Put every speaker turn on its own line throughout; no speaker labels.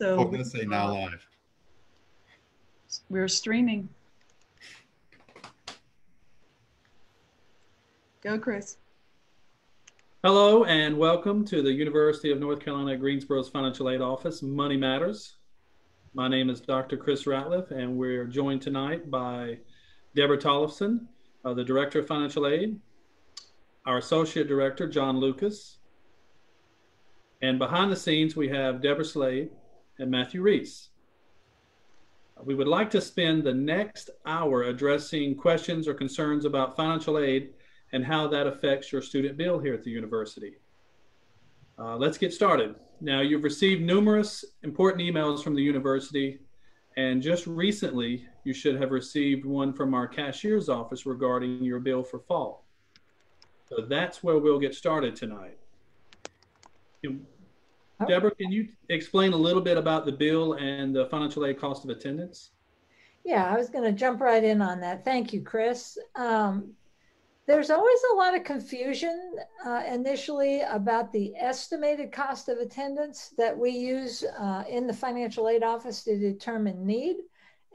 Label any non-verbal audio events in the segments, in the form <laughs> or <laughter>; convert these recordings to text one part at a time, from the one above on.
So
I'm going to say now live.
we're streaming. Go, Chris.
Hello and welcome to the University of North Carolina Greensboro's Financial Aid Office, Money Matters. My name is Dr. Chris Ratliff, and we're joined tonight by Deborah Tollefson, uh, the Director of Financial Aid, our Associate Director, John Lucas, and behind the scenes, we have Deborah Slade and Matthew Reese. We would like to spend the next hour addressing questions or concerns about financial aid and how that affects your student bill here at the university. Uh, let's get started. Now, you've received numerous important emails from the university, and just recently, you should have received one from our cashier's office regarding your bill for fall. So that's where we'll get started tonight. Deborah, can you explain a little bit about the bill and the financial aid cost of attendance?
Yeah, I was going to jump right in on that. Thank you, Chris. Um, there's always a lot of confusion uh, initially about the estimated cost of attendance that we use uh, in the financial aid office to determine need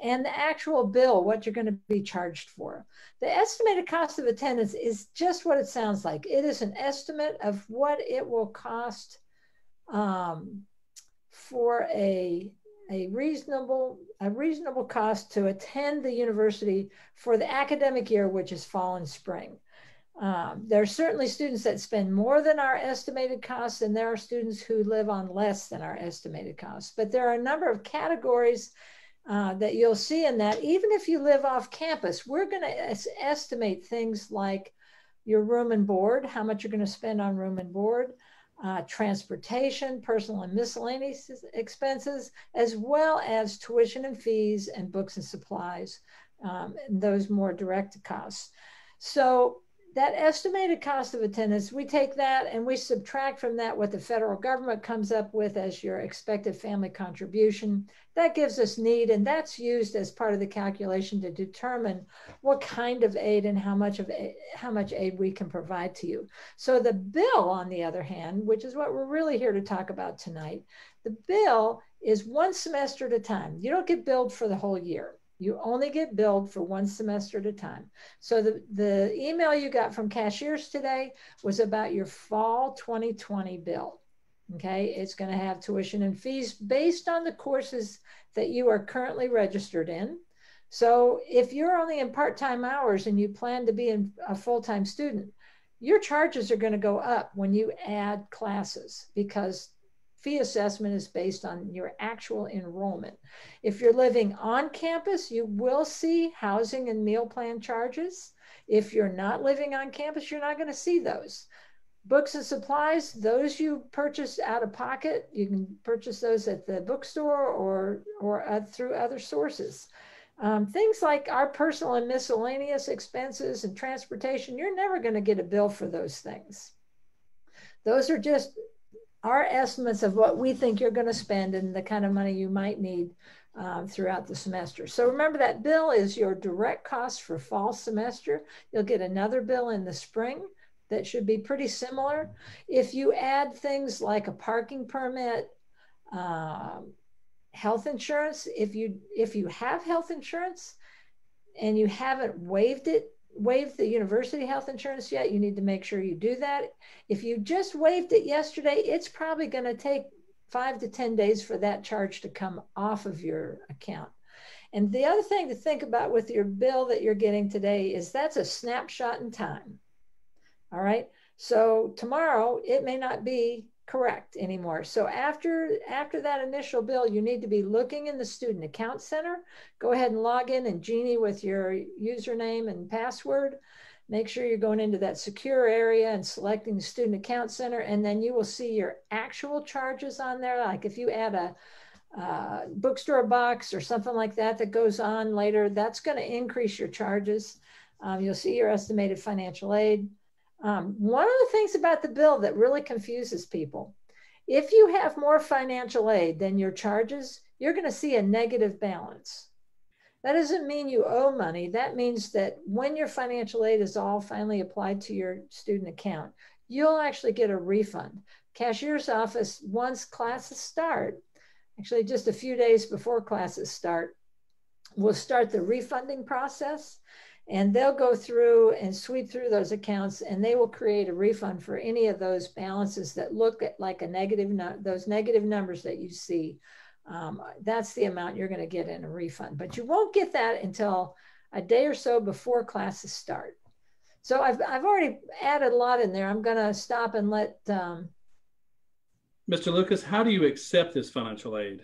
and the actual bill, what you're going to be charged for. The estimated cost of attendance is just what it sounds like. It is an estimate of what it will cost um, for a a reasonable a reasonable cost to attend the university for the academic year, which is fall and spring. Um, there are certainly students that spend more than our estimated costs, and there are students who live on less than our estimated costs. But there are a number of categories uh, that you'll see in that. Even if you live off campus, we're going to estimate things like your room and board, how much you're going to spend on room and board, uh, transportation, personal and miscellaneous expenses, as well as tuition and fees and books and supplies, um, and those more direct costs. So that estimated cost of attendance, we take that and we subtract from that what the federal government comes up with as your expected family contribution. That gives us need, and that's used as part of the calculation to determine what kind of aid and how much of aid, how much aid we can provide to you. So the bill, on the other hand, which is what we're really here to talk about tonight, the bill is one semester at a time. You don't get billed for the whole year. You only get billed for one semester at a time. So the, the email you got from cashiers today was about your fall 2020 bill. Okay, it's going to have tuition and fees based on the courses that you are currently registered in. So if you're only in part-time hours and you plan to be a full-time student, your charges are going to go up when you add classes because fee assessment is based on your actual enrollment. If you're living on campus, you will see housing and meal plan charges. If you're not living on campus, you're not going to see those. Books and supplies, those you purchase out of pocket, you can purchase those at the bookstore or, or uh, through other sources. Um, things like our personal and miscellaneous expenses and transportation, you're never going to get a bill for those things. Those are just our estimates of what we think you're going to spend and the kind of money you might need uh, throughout the semester. So remember that bill is your direct cost for fall semester. You'll get another bill in the spring that should be pretty similar. If you add things like a parking permit, uh, health insurance, if you if you have health insurance and you haven't waived it waived the university health insurance yet, you need to make sure you do that. If you just waived it yesterday, it's probably going to take five to 10 days for that charge to come off of your account. And the other thing to think about with your bill that you're getting today is that's a snapshot in time. All right. So tomorrow it may not be correct anymore. So after after that initial bill, you need to be looking in the student account center. Go ahead and log in and Genie with your username and password. Make sure you're going into that secure area and selecting the student account center, and then you will see your actual charges on there. Like if you add a uh, bookstore box or something like that that goes on later, that's going to increase your charges. Um, you'll see your estimated financial aid. Um, one of the things about the bill that really confuses people, if you have more financial aid than your charges, you're going to see a negative balance. That doesn't mean you owe money. That means that when your financial aid is all finally applied to your student account, you'll actually get a refund. Cashier's office, once classes start, actually just a few days before classes start, we'll start the refunding process and they'll go through and sweep through those accounts and they will create a refund for any of those balances that look like a negative, those negative numbers that you see. Um, that's the amount you're going to get in a refund, but you won't get that until a day or so before classes start. So I've, I've already added a lot in there. I'm going to stop and let. Um,
Mr. Lucas, how do you accept this financial aid?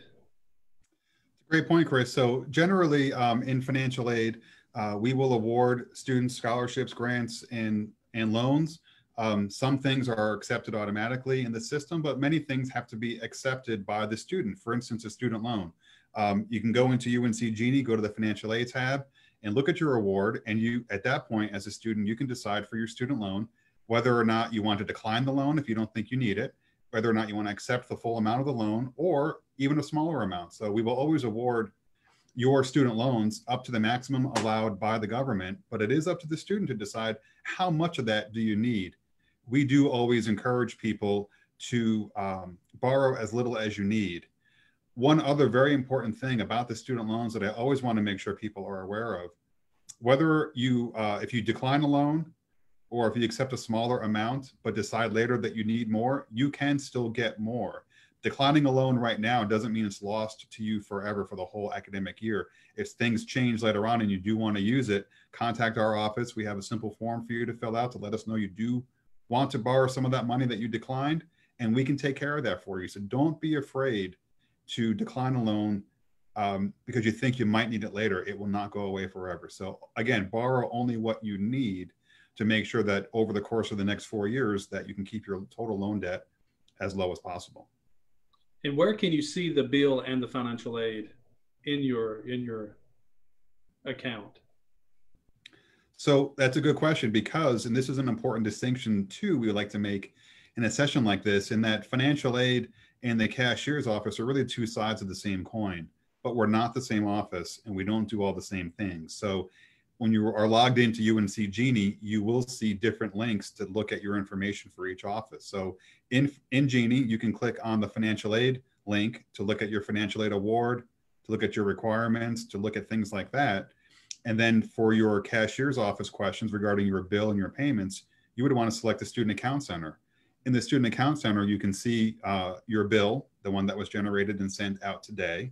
Great point, Chris. So generally um, in financial aid, uh, we will award students scholarships, grants, and, and loans. Um, some things are accepted automatically in the system, but many things have to be accepted by the student. For instance, a student loan. Um, you can go into UNC Genie, go to the financial aid tab, and look at your award. And you, at that point, as a student, you can decide for your student loan whether or not you want to decline the loan if you don't think you need it, whether or not you want to accept the full amount of the loan, or even a smaller amount. So we will always award your student loans up to the maximum allowed by the government, but it is up to the student to decide how much of that do you need. We do always encourage people to um, borrow as little as you need. One other very important thing about the student loans that I always want to make sure people are aware of, whether you, uh, if you decline a loan or if you accept a smaller amount, but decide later that you need more, you can still get more declining a loan right now doesn't mean it's lost to you forever for the whole academic year. If things change later on and you do want to use it, contact our office. We have a simple form for you to fill out to let us know you do want to borrow some of that money that you declined, and we can take care of that for you. So don't be afraid to decline a loan um, because you think you might need it later. It will not go away forever. So again, borrow only what you need to make sure that over the course of the next four years that you can keep your total loan debt as low as possible.
And where can you see the bill and the financial aid in your in your account?
So that's a good question because, and this is an important distinction too, we would like to make in a session like this, in that financial aid and the cashier's office are really two sides of the same coin, but we're not the same office and we don't do all the same things. So when you are logged into UNC Genie, you will see different links to look at your information for each office. So in, in Genie, you can click on the financial aid link to look at your financial aid award, to look at your requirements, to look at things like that. And then for your cashier's office questions regarding your bill and your payments, you would want to select the Student Account Center. In the Student Account Center, you can see uh, your bill, the one that was generated and sent out today.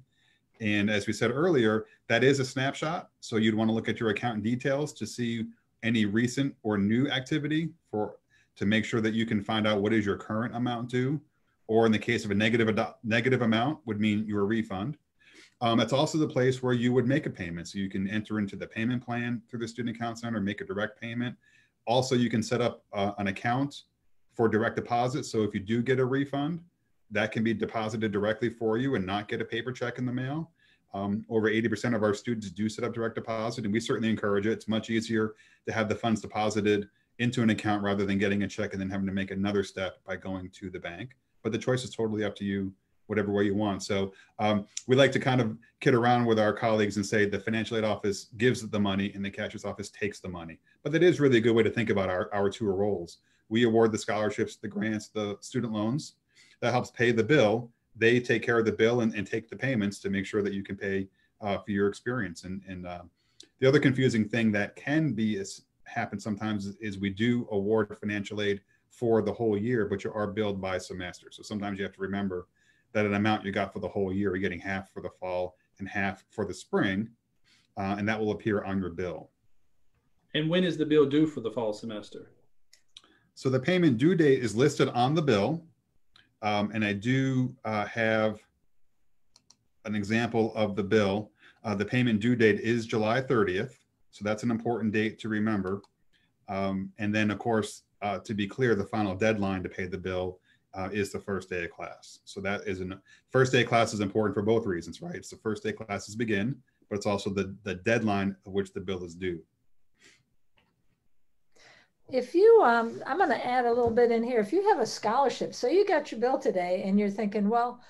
And as we said earlier, that is a snapshot. So you'd want to look at your account details to see any recent or new activity for to make sure that you can find out what is your current amount due. Or in the case of a negative negative amount would mean your refund. Um, it's also the place where you would make a payment. So you can enter into the payment plan through the Student Account Center, make a direct payment. Also, you can set up uh, an account for direct deposit. So if you do get a refund, that can be deposited directly for you and not get a paper check in the mail. Um, over 80% of our students do set up direct deposit, and we certainly encourage it. It's much easier to have the funds deposited into an account rather than getting a check and then having to make another step by going to the bank. But the choice is totally up to you, whatever way you want. So um, we like to kind of kid around with our colleagues and say the financial aid office gives the money and the cashier's office takes the money. But that is really a good way to think about our, our two roles. We award the scholarships, the grants, the student loans, that helps pay the bill. They take care of the bill and, and take the payments to make sure that you can pay uh, for your experience. And, and uh, the other confusing thing that can be is, happen sometimes is, is we do award financial aid for the whole year, but you are billed by semester. So sometimes you have to remember that an amount you got for the whole year, you're getting half for the fall and half for the spring, uh, and that will appear on your bill.
And when is the bill due for the fall semester?
So the payment due date is listed on the bill. Um, and I do uh, have an example of the bill. Uh, the payment due date is July 30th. So that's an important date to remember. Um, and then, of course, uh, to be clear, the final deadline to pay the bill uh, is the first day of class. So that is an first day of class is important for both reasons, right? It's the first day classes begin, but it's also the, the deadline of which the bill is due
if you um, i'm going to add a little bit in here. If you have a scholarship so you got your bill today and you're thinking well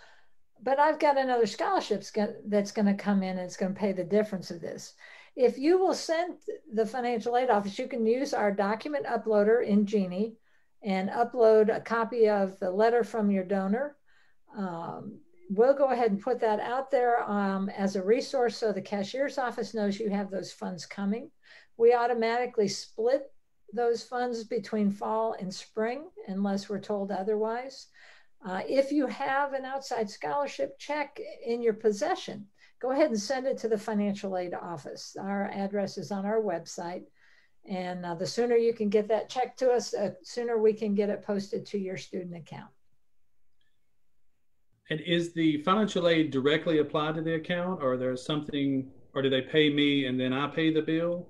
but i've got another scholarship that's going to come in and it's going to pay the difference of this. If you will send the financial aid office you can use our document uploader in genie and upload a copy of the letter from your donor. Um, we'll go ahead and put that out there um, as a resource so the cashier's office knows you have those funds coming. We automatically split those funds between fall and spring unless we're told otherwise. Uh, if you have an outside scholarship check in your possession, go ahead and send it to the financial aid office. Our address is on our website. And uh, the sooner you can get that check to us, the sooner we can get it posted to your student account.
And is the financial aid directly applied to the account or there's something, or do they pay me and then I pay the bill?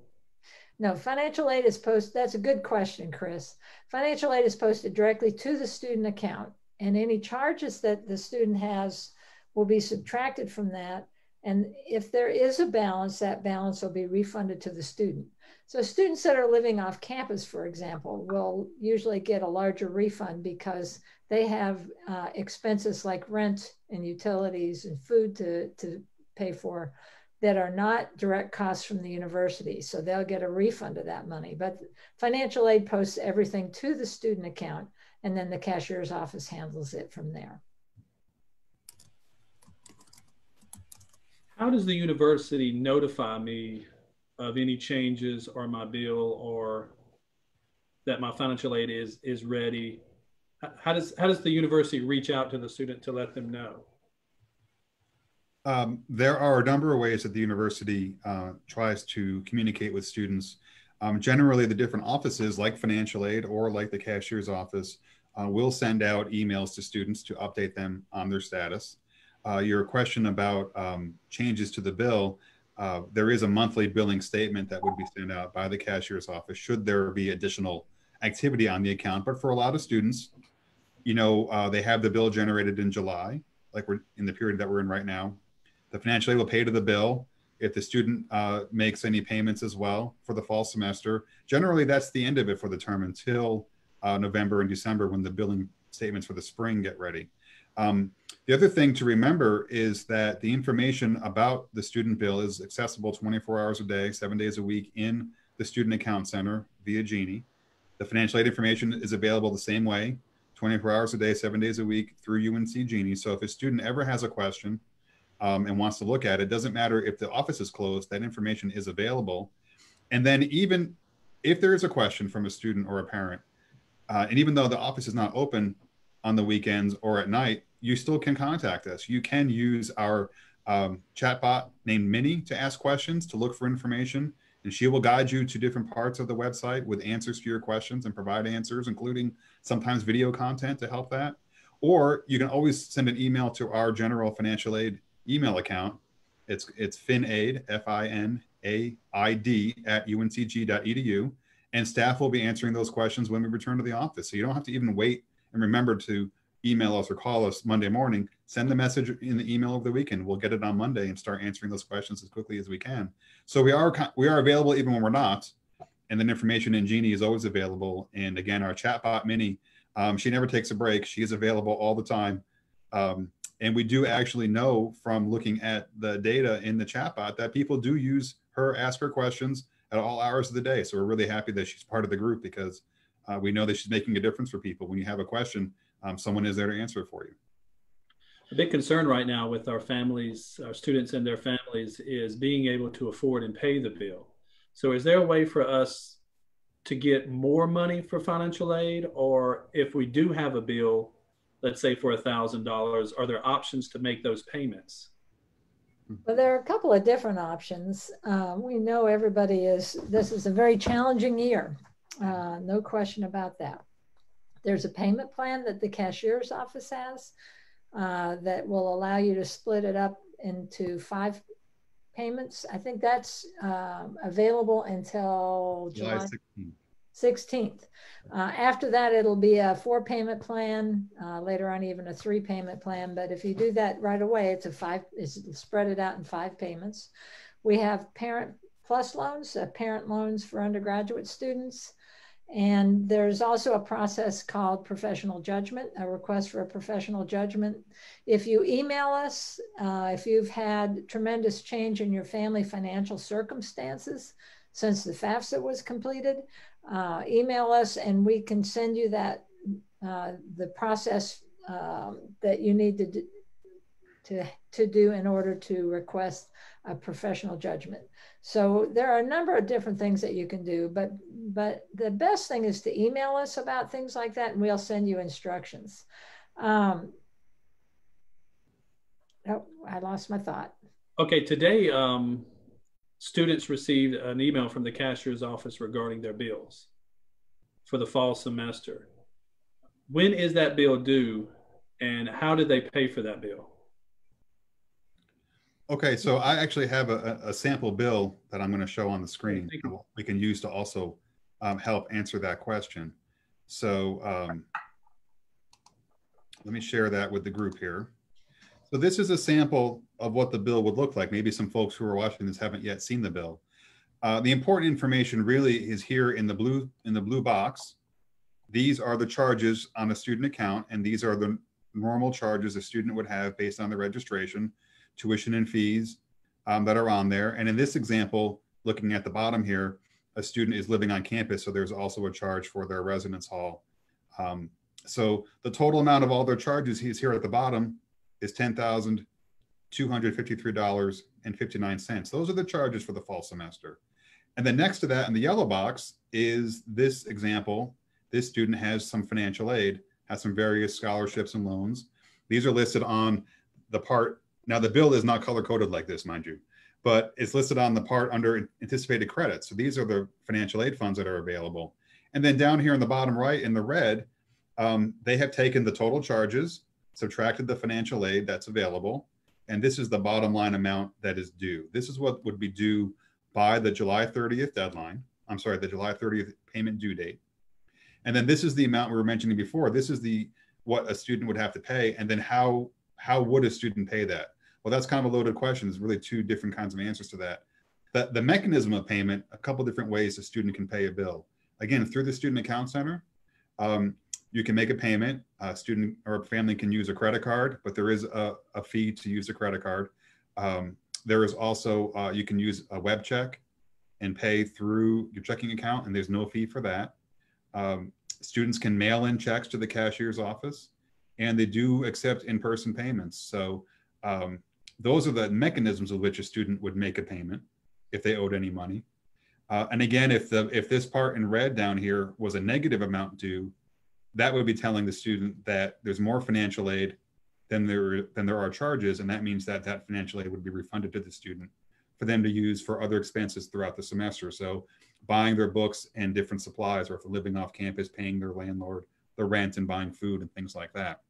No, financial aid is posted. That's a good question, Chris. Financial aid is posted directly to the student account, and any charges that the student has will be subtracted from that. And if there is a balance, that balance will be refunded to the student. So students that are living off campus, for example, will usually get a larger refund because they have uh, expenses like rent and utilities and food to, to pay for that are not direct costs from the university. So they'll get a refund of that money. But financial aid posts everything to the student account, and then the cashier's office handles it from there.
How does the university notify me of any changes or my bill or that my financial aid is is ready? How does how does the university reach out to the student to let them know?
Um, there are a number of ways that the university uh, tries to communicate with students. Um, generally, the different offices, like financial aid or like the cashier's office, uh, will send out emails to students to update them on their status. Uh, your question about um, changes to the bill, uh, there is a monthly billing statement that would be sent out by the cashier's office should there be additional activity on the account. But for a lot of students, you know, uh, they have the bill generated in July, like we're in the period that we're in right now the financial aid will pay to the bill if the student uh, makes any payments as well for the fall semester. Generally, that's the end of it for the term until uh, November and December when the billing statements for the spring get ready. Um, the other thing to remember is that the information about the student bill is accessible 24 hours a day, seven days a week in the Student Account Center via Genie. The financial aid information is available the same way, 24 hours a day, seven days a week through UNC Genie. So if a student ever has a question, um, and wants to look at it, doesn't matter if the office is closed, that information is available. And then even if there is a question from a student or a parent, uh, and even though the office is not open on the weekends or at night, you still can contact us. You can use our um, chatbot named Minnie to ask questions, to look for information, and she will guide you to different parts of the website with answers to your questions and provide answers, including sometimes video content to help that. Or you can always send an email to our general financial aid email account. It's it's finaid, F-I-N-A-I-D at uncg.edu. And staff will be answering those questions when we return to the office. So you don't have to even wait and remember to email us or call us Monday morning. Send the message in the email over the weekend. We'll get it on Monday and start answering those questions as quickly as we can. So we are we are available even when we're not. And then information in Genie is always available. And again, our chatbot Minnie, um, she never takes a break. She is available all the time. Um, and we do actually know from looking at the data in the chatbot that people do use her, ask her questions at all hours of the day. So we're really happy that she's part of the group because uh, we know that she's making a difference for people. When you have a question, um, someone is there to answer it for you.
A big concern right now with our families, our students and their families, is being able to afford and pay the bill. So, is there a way for us to get more money for financial aid, or if we do have a bill, let's say for a thousand dollars are there options to make those payments?
Well there are a couple of different options. Uh, we know everybody is this is a very challenging year. Uh, no question about that. There's a payment plan that the cashier's office has uh, that will allow you to split it up into five payments. I think that's um, available until july, july 16th 16th. Uh, after that, it'll be a four payment plan, uh, later on, even a three payment plan. But if you do that right away, it's a five, it's spread it out in five payments. We have parent plus loans, uh, parent loans for undergraduate students. And there's also a process called professional judgment, a request for a professional judgment. If you email us, uh, if you've had tremendous change in your family financial circumstances since the FAFSA was completed, uh, email us and we can send you that uh, the process um, that you need to to, to do in order to request a professional judgment. So there are a number of different things that you can do, but but the best thing is to email us about things like that, and we'll send you instructions. Um, oh, I lost my thought.
Okay, today um, students received an email from the cashier's office regarding their bills for the fall semester. When is that bill due, and how did they pay for that bill?
Okay, so I actually have a, a sample bill that I'm going to show on the screen. We can use to also um, help answer that question. So um, let me share that with the group here. So this is a sample of what the bill would look like. Maybe some folks who are watching this haven't yet seen the bill. Uh, the important information really is here in the blue in the blue box. These are the charges on a student account, and these are the normal charges a student would have based on the registration tuition and fees um, that are on there. And in this example, looking at the bottom here, a student is living on campus, so there's also a charge for their residence hall. Um, so the total amount of all their charges is here at the bottom is ten thousand two hundred fifty-three dollars and fifty-nine cents. Those are the charges for the fall semester. And then next to that in the yellow box is this example. This student has some financial aid, has some various scholarships and loans. These are listed on the part now, the bill is not color coded like this, mind you, but it's listed on the part under anticipated credits. So these are the financial aid funds that are available. And then down here in the bottom right in the red, um, they have taken the total charges, subtracted the financial aid that's available, and this is the bottom line amount that is due. This is what would be due by the July 30th deadline. I'm sorry, the July 30th payment due date. And then this is the amount we were mentioning before. This is the what a student would have to pay, and then how how would a student pay that? Well, that's kind of a loaded question. There's really two different kinds of answers to that. The, the mechanism of payment, a couple different ways a student can pay a bill. Again, through the Student Account Center, um, you can make a payment. A student or a family can use a credit card, but there is a, a fee to use a credit card. Um, there is also, uh, you can use a web check and pay through your checking account, and there's no fee for that. Um, students can mail in checks to the cashier's office, and they do accept in person payments. So um, those are the mechanisms with which a student would make a payment if they owed any money. Uh, and again, if the if this part in red down here was a negative amount due, that would be telling the student that there's more financial aid than there than there are charges, and that means that that financial aid would be refunded to the student for them to use for other expenses throughout the semester. So, buying their books and different supplies, or if they're living off campus, paying their landlord the rent and buying food and things like that.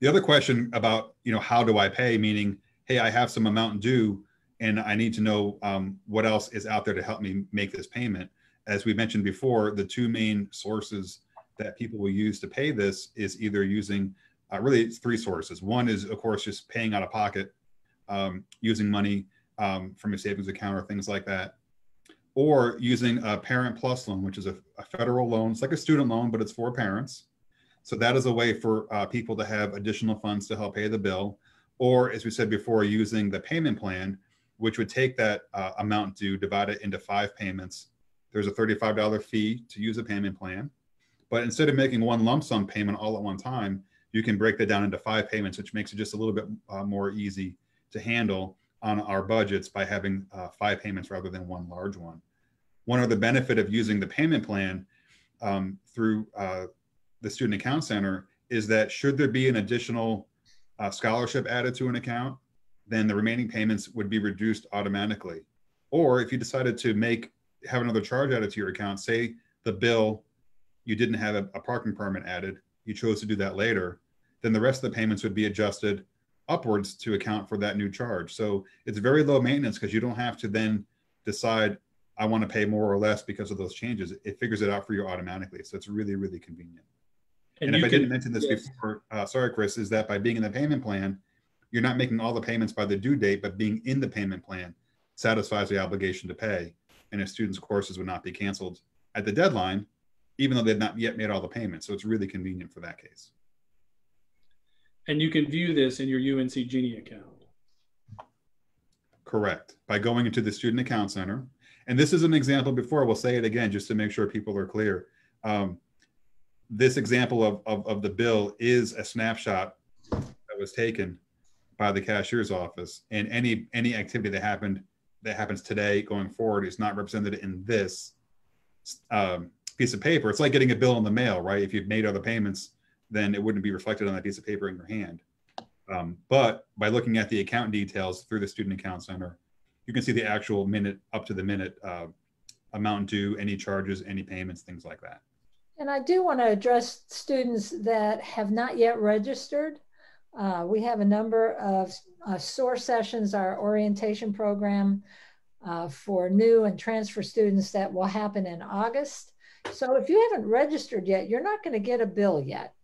The other question about, you know, how do I pay? Meaning, hey, I have some amount due and I need to know um, what else is out there to help me make this payment. As we mentioned before, the two main sources that people will use to pay this is either using uh, really it's three sources. One is, of course, just paying out of pocket, um, using money um, from a savings account or things like that, or using a Parent Plus loan, which is a, a federal loan. It's like a student loan, but it's for parents. So that is a way for uh, people to have additional funds to help pay the bill. Or as we said before, using the payment plan, which would take that uh, amount due, divide it into five payments. There's a $35 fee to use a payment plan. But instead of making one lump sum payment all at one time, you can break that down into five payments, which makes it just a little bit uh, more easy to handle on our budgets by having uh, five payments rather than one large one. One other benefit of using the payment plan um, through uh, the Student Account Center is that should there be an additional uh, scholarship added to an account, then the remaining payments would be reduced automatically. Or if you decided to make have another charge added to your account, say the bill you didn't have a, a parking permit added, you chose to do that later, then the rest of the payments would be adjusted upwards to account for that new charge. So it's very low maintenance because you don't have to then decide I want to pay more or less because of those changes. It figures it out for you automatically. So it's really, really convenient. And, and if I can, didn't mention this yes. before, uh, sorry, Chris, is that by being in the payment plan, you're not making all the payments by the due date, but being in the payment plan satisfies the obligation to pay. And a student's courses would not be canceled at the deadline, even though they've not yet made all the payments. So it's really convenient for that case.
And you can view this in your UNC Genie account.
Correct. By going into the Student Account Center. And this is an example before, we'll say it again just to make sure people are clear. Um, this example of, of, of the bill is a snapshot that was taken by the cashier's office. And any any activity that happened that happens today going forward is not represented in this um, piece of paper. It's like getting a bill in the mail, right? If you've made other payments, then it wouldn't be reflected on that piece of paper in your hand. Um, but by looking at the account details through the student account center, you can see the actual minute up to the minute uh, amount due, any charges, any payments, things like that.
And I do want to address students that have not yet registered. Uh, we have a number of uh, sessions, our orientation program uh, for new and transfer students that will happen in August. So if you haven't registered yet, you're not going to get a bill yet.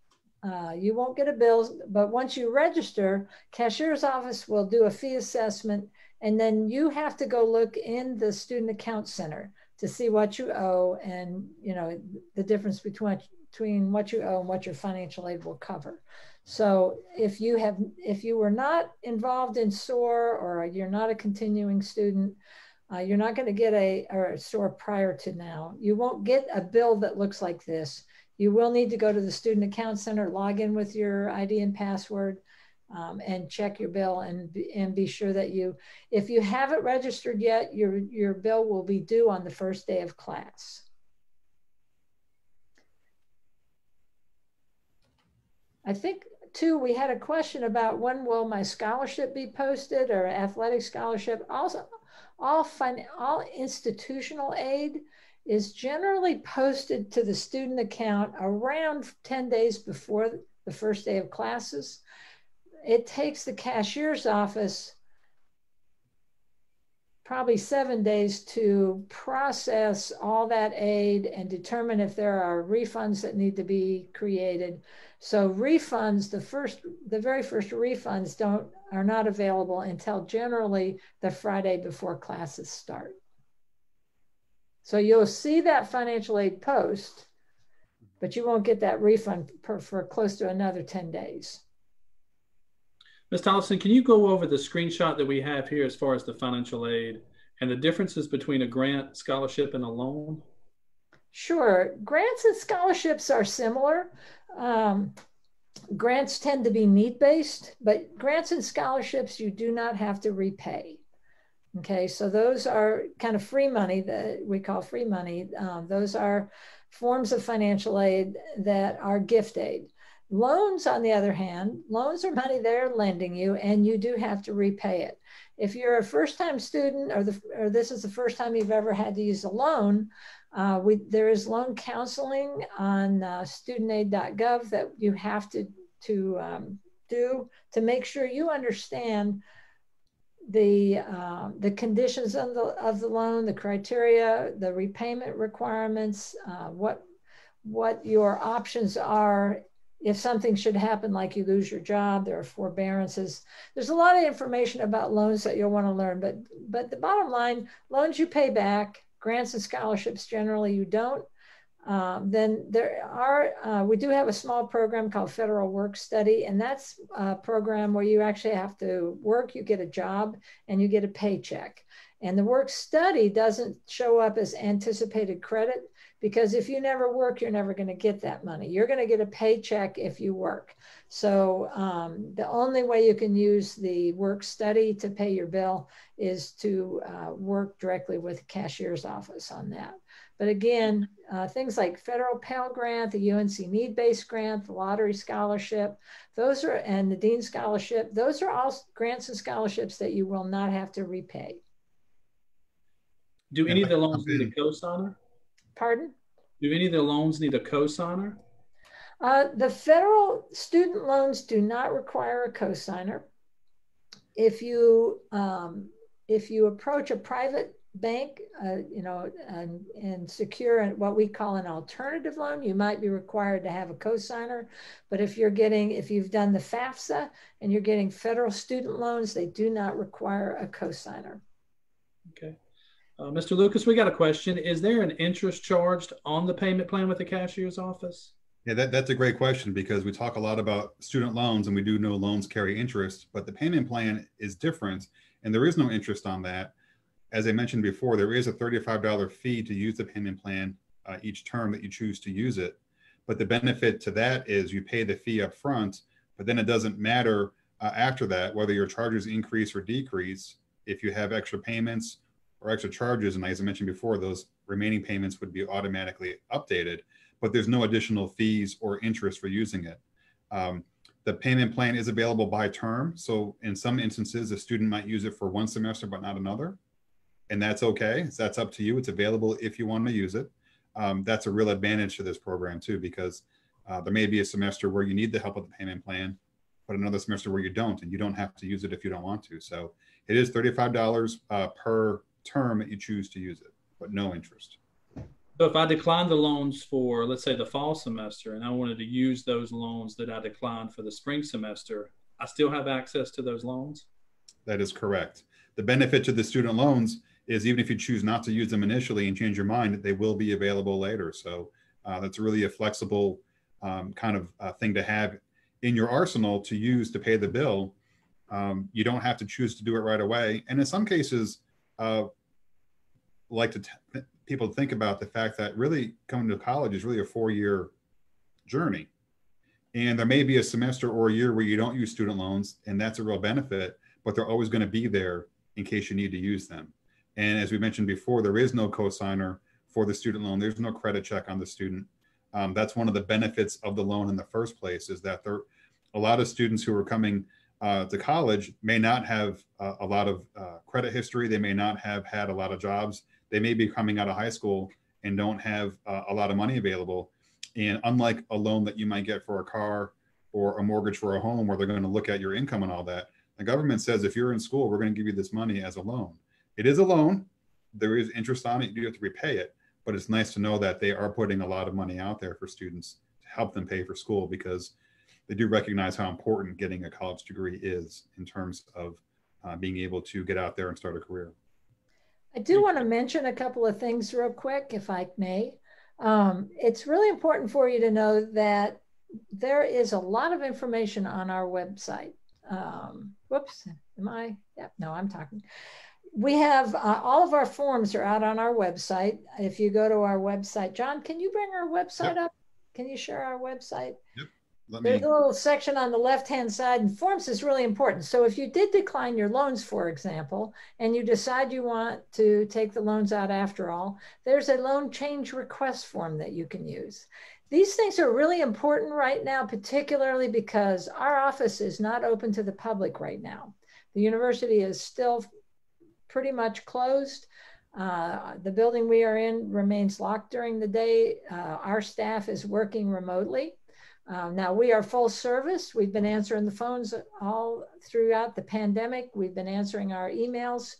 Uh, you won't get a bill, but once you register, cashier's office will do a fee assessment, and then you have to go look in the student account center to see what you owe and you know the difference between between what you owe and what your financial aid will cover. So if you have if you were not involved in SOAR or you're not a continuing student, uh, you're not going to get a, a SOAR prior to now. You won't get a bill that looks like this. You will need to go to the Student Account Center, log in with your ID and password, um, and check your bill and, and be sure that you, if you haven't registered yet, your, your bill will be due on the first day of class. I think too, we had a question about when will my scholarship be posted or athletic scholarship. Also, all, fin- all institutional aid is generally posted to the student account around 10 days before the first day of classes. It takes the cashier's office probably seven days to process all that aid and determine if there are refunds that need to be created. So refunds, the first, the very first refunds don't are not available until generally the Friday before classes start. So you'll see that financial aid post, but you won't get that refund per, for close to another 10 days.
Ms. Tollefson, can you go over the screenshot that we have here as far as the financial aid and the differences between a grant, scholarship, and a loan?
Sure. Grants and scholarships are similar. Um, grants tend to be need based, but grants and scholarships you do not have to repay. Okay, so those are kind of free money that we call free money. Um, those are forms of financial aid that are gift aid. Loans, on the other hand, loans are money they're lending you, and you do have to repay it. If you're a first-time student, or the or this is the first time you've ever had to use a loan, uh, we, there is loan counseling on uh, studentaid.gov that you have to, to um, do to make sure you understand the, uh, the conditions of the, of the loan, the criteria, the repayment requirements, uh, what, what your options are if something should happen, like you lose your job, there are forbearances. There's a lot of information about loans that you'll want to learn, but but the bottom line, loans you pay back, grants and scholarships generally you don't. Um, then there are, uh, we do have a small program called Federal Work Study, and that's a program where you actually have to work, you get a job, and you get a paycheck. And the work study doesn't show up as anticipated credit because if you never work, you're never going to get that money. You're going to get a paycheck if you work. So um, the only way you can use the work study to pay your bill is to uh, work directly with the cashier's office on that. But again, uh, things like federal Pell Grant, the UNC need-based grant, the lottery scholarship, those are, and the Dean Scholarship, those are all grants and scholarships that you will not have to repay.
Do any of the loans need a cosigner?
Pardon?
Do any of the loans need a cosigner?
Uh, the federal student loans do not require a cosigner. If you um, if you approach a private bank, uh, you know, and, and secure what we call an alternative loan, you might be required to have a cosigner. But if you're getting, if you've done the FAFSA and you're getting federal student loans, they do not require a cosigner.
Uh, Mr. Lucas, we got a question. Is there an interest charged on the payment plan with the cashier's office?
Yeah, that, that's a great question because we talk a lot about student loans and we do know loans carry interest, but the payment plan is different and there is no interest on that. As I mentioned before, there is a $35 fee to use the payment plan uh, each term that you choose to use it. But the benefit to that is you pay the fee up front, but then it doesn't matter uh, after that, whether your charges increase or decrease, if you have extra payments or extra charges, and as I mentioned before, those remaining payments would be automatically updated, but there's no additional fees or interest for using it. Um, the payment plan is available by term. So in some instances, a student might use it for one semester, but not another. And that's okay. That's up to you. It's available if you want to use it. Um, that's a real advantage to this program too, because uh, there may be a semester where you need the help with the payment plan, but another semester where you don't, and you don't have to use it if you don't want to. So it is $35 uh, per term that you choose to use it, but no interest.
So if I declined the loans for, let's say, the fall semester, and I wanted to use those loans that I declined for the spring semester, I still have access to those loans?
That is correct. The benefit to the student loans is even if you choose not to use them initially and change your mind, they will be available later. So uh, that's really a flexible um, kind of uh, thing to have in your arsenal to use to pay the bill. Um, you don't have to choose to do it right away. And in some cases, uh, like to t- people to think about the fact that really coming to college is really a four-year journey, and there may be a semester or a year where you don't use student loans, and that's a real benefit. But they're always going to be there in case you need to use them. And as we mentioned before, there is no cosigner for the student loan. There's no credit check on the student. Um, that's one of the benefits of the loan in the first place is that there a lot of students who are coming uh, to college may not have uh, a lot of uh, credit history. They may not have had a lot of jobs. They may be coming out of high school and don't have uh, a lot of money available. And unlike a loan that you might get for a car or a mortgage for a home where they're going to look at your income and all that, the government says if you're in school, we're going to give you this money as a loan. It is a loan. There is interest on it. You do have to repay it. But it's nice to know that they are putting a lot of money out there for students to help them pay for school because they do recognize how important getting a college degree is in terms of uh, being able to get out there and start a career.
I do want to mention a couple of things real quick, if I may. Um, it's really important for you to know that there is a lot of information on our website. Um, whoops, am I? Yeah, no, I'm talking. We have uh, all of our forms are out on our website. If you go to our website, John, can you bring our website yep. up? Can you share our website?
Yep.
Let There's me... a little section on the left-hand side, and forms is really important. So if you did decline your loans, for example, and you decide you want to take the loans out after all, there's a loan change request form that you can use. These things are really important right now, particularly because our office is not open to the public right now. The university is still pretty much closed. Uh, the building we are in remains locked during the day. Uh, our staff is working remotely. Um, now we are full service. We've been answering the phones all throughout the pandemic. We've been answering our emails.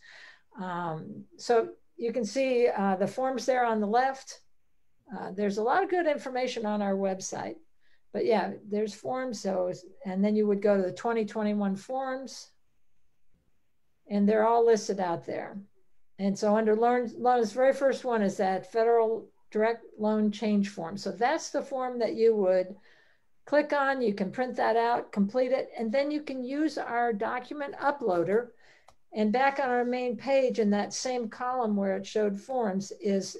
Um, so you can see uh, the forms there on the left. Uh, there's a lot of good information on our website. But yeah, there's forms. So, and then you would go to the 2021 forms and they're all listed out there. And so under loans, loans, very first one is that federal direct loan change form. So that's the form that you would click on, you can print that out, complete it, and then you can use our document uploader. And back on our main page in that same column where it showed forms is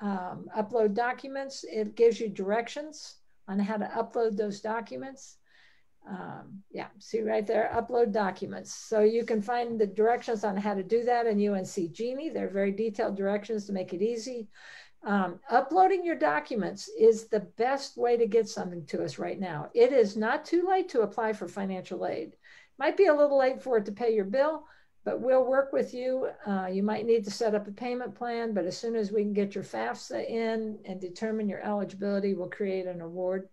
um, upload documents. It gives you directions on how to upload those documents. Um, yeah, see right there, upload documents. So you can find the directions on how to do that in UNC Genie. They're very detailed directions to make it easy. Um, uploading your documents is the best way to get something to us right now. It is not too late to apply for financial aid. Might be a little late for it to pay your bill, but we'll work with you. Uh, you might need to set up a payment plan, but as soon as we can get your FAFSA in and determine your eligibility, we'll create an award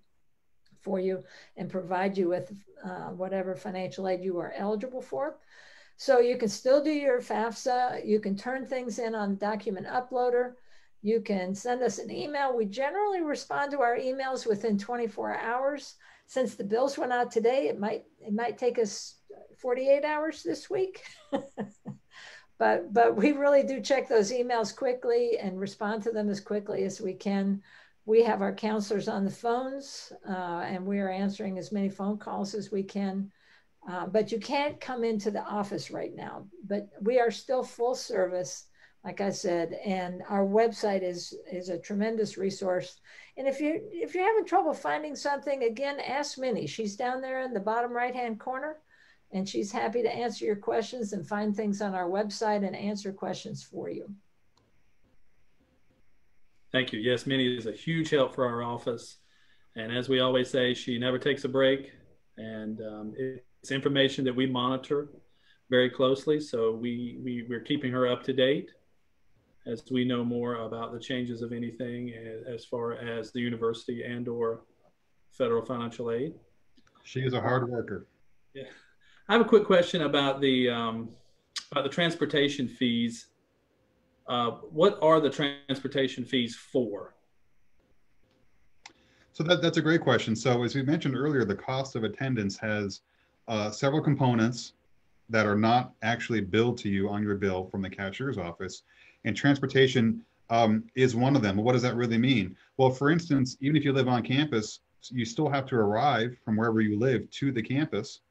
for you and provide you with uh, whatever financial aid you are eligible for. So you can still do your FAFSA. You can turn things in on document uploader. You can send us an email. We generally respond to our emails within 24 hours. Since the bills went out today, it might it might take us 48 hours this week. <laughs> but but we really do check those emails quickly and respond to them as quickly as we can. We have our counselors on the phones, uh, and we are answering as many phone calls as we can. Uh, but you can't come into the office right now. But we are still full service like I said, and our website is is a tremendous resource. And if you if you're having trouble finding something, again, ask Minnie. She's down there in the bottom right hand corner. And she's happy to answer your questions and find things on our website and answer questions for you.
Thank you. Yes, Minnie is a huge help for our office. And as we always say, she never takes a break. And um, it's information that we monitor very closely. So we, we, we're keeping her up to date as we know more about the changes of anything as far as the university and or federal financial aid.
She is a hard worker.
Yeah. I have a quick question about the um, about the transportation fees uh, what are the transportation fees for?
So that, that's a great question. So as we mentioned earlier, the cost of attendance has uh, several components that are not actually billed to you on your bill from the cashier's office. And transportation um, is one of them. what does that really mean? Well, for instance, even if you live on campus, you still have to arrive from wherever you live to the campus.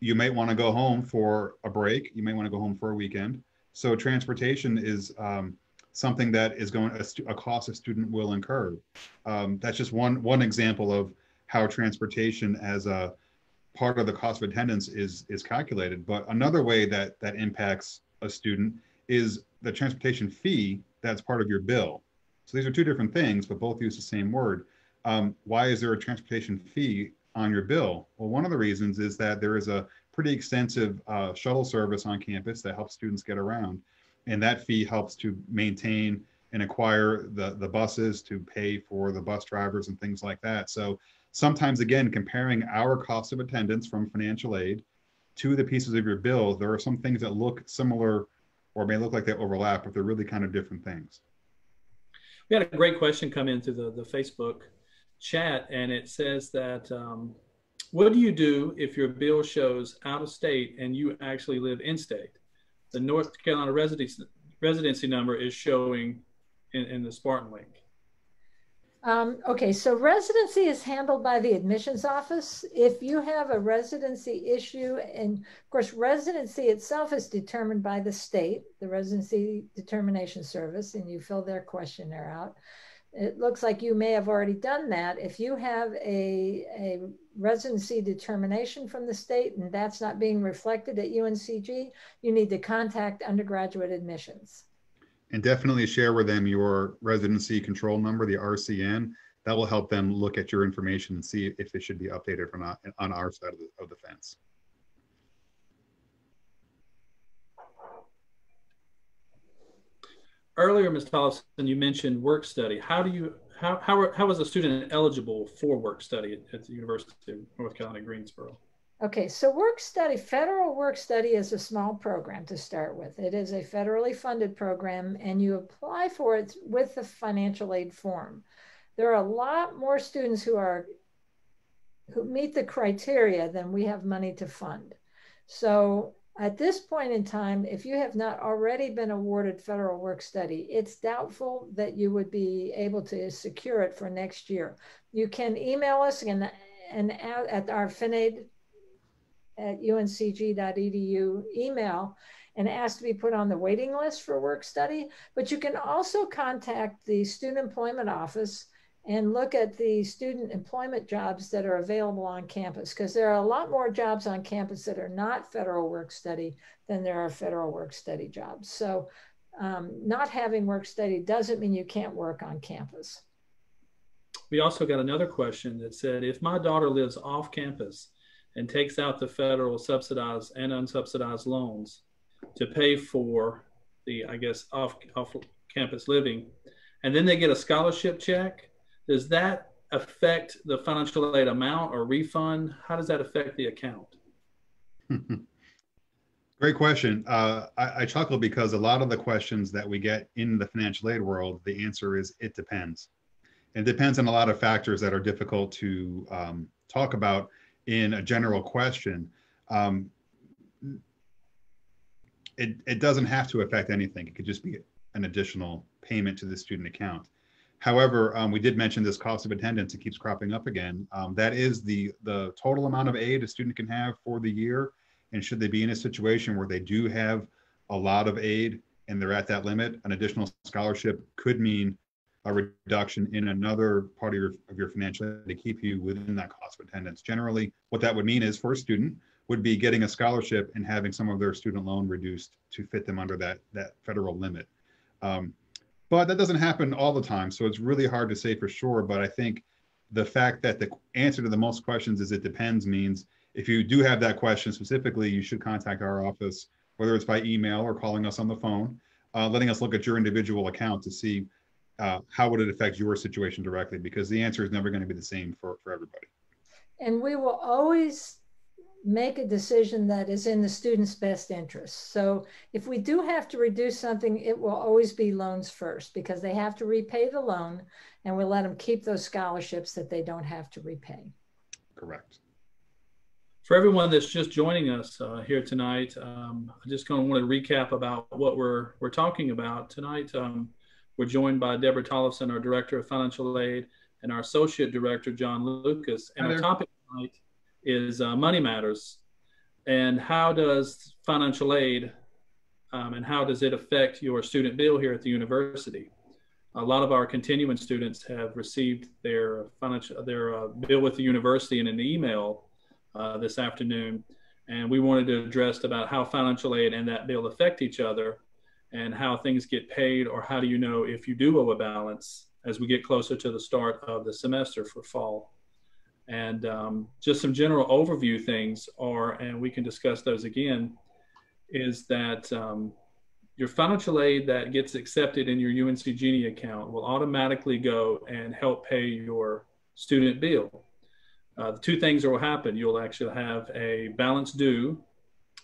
You might want to go home for a break. You might want to go home for a weekend. So transportation is um, something that is going a, a, cost a student will incur. Um, that's just one one example of how transportation as a part of the cost of attendance is is calculated. But another way that that impacts a student is the transportation fee that's part of your bill. So these are two different things, but both use the same word. Um, why is there a transportation fee on your bill? Well, one of the reasons is that there is a pretty extensive uh, shuttle service on campus that helps students get around. And that fee helps to maintain and acquire the, the buses to pay for the bus drivers and things like that. So sometimes, again, comparing our cost of attendance from financial aid to the pieces of your bill, there are some things that look similar or may look like they overlap, but they're really kind of different things.
We had a great question come into the, the Facebook chat, and it says that um, what do you do if your bill shows out of state and you actually live in state? The North Carolina residency, residency number is showing in, in the Spartan link.
Um, okay, so residency is handled by the admissions office. If you have a residency issue, and of course, residency itself is determined by the state, the Residency Determination Service, and you fill their questionnaire out it looks like you may have already done that. If you have a, a residency determination from the state and that's not being reflected at UNCG, you need to contact undergraduate admissions.
And definitely share with them your residency control number, the RCN. That will help them look at your information and see if it should be updated or not on our side of the, of the fence.
earlier, Ms. Tollefson, you mentioned work study. How do you how how how is a student eligible for work study at, at the University of North Carolina Greensboro?
Okay, so work study, federal work study is a small program to start with. It is a federally funded program, and you apply for it with the financial aid form. There are a lot more students who are who meet the criteria than we have money to fund. So at this point in time, if you have not already been awarded federal work study, it's doubtful that you would be able to secure it for next year. You can email us and, and at our FinAid at uncg.edu email and ask to be put on the waiting list for work study. But you can also contact the Student Employment Office and look at the student employment jobs that are available on campus because there are a lot more jobs on campus that are not federal work study than there are federal work study jobs. So um, not having work study doesn't mean you can't work on campus.
We also got another question that said, if my daughter lives off campus and takes out the federal subsidized and unsubsidized loans to pay for the, I guess, off, off campus living, and then they get a scholarship check, does that affect the financial aid amount or refund? How does that affect the account? <laughs>
Great question. Uh, I, I, chuckle because a lot of the questions that we get in the financial aid world, the answer is it depends. It depends on a lot of factors that are difficult to um, talk about in a general question. Um, it, it doesn't have to affect anything. It could just be an additional payment to the student account. However, um, we did mention this cost of attendance. It keeps cropping up again. Um, that is the the total amount of aid a student can have for the year. And should they be in a situation where they do have a lot of aid and they're at that limit, an additional scholarship could mean a reduction in another part of your, of your financial aid to keep you within that cost of attendance. Generally, what that would mean is for a student, would be getting a scholarship and having some of their student loan reduced to fit them under that that federal limit. Um, but that doesn't happen all the time, so it's really hard to say for sure. But I think the fact that the answer to the most questions is it depends means if you do have that question specifically, you should contact our office, whether it's by email or calling us on the phone, uh, letting us look at your individual account to see uh, how would it affect your situation directly, because the answer is never going to be the same for, for everybody.
And we will always make a decision that is in the student's best interest. So if we do have to reduce something, it will always be loans first because they have to repay the loan and we'll let them keep those scholarships that they don't have to repay.
Correct.
For everyone that's just joining us uh, here tonight, um, I just kind of want to recap about what we're we're talking about tonight. Um, we're joined by Deborah Tollefson, our Director of Financial Aid, and our Associate Director, John Lucas. And our topic tonight is uh, money matters and how does financial aid um, and how does it affect your student bill here at the university? A lot of our continuing students have received their financial their uh, bill with the university in an email uh, this afternoon, and we wanted to address about how financial aid and that bill affect each other, and how things get paid, or how do you know if you do owe a balance as we get closer to the start of the semester for fall and um, just some general overview things are, and we can discuss those again, is that um, your financial aid that gets accepted in your UNC Genie account will automatically go and help pay your student bill. Uh, the two things that will happen, you'll actually have a balance due,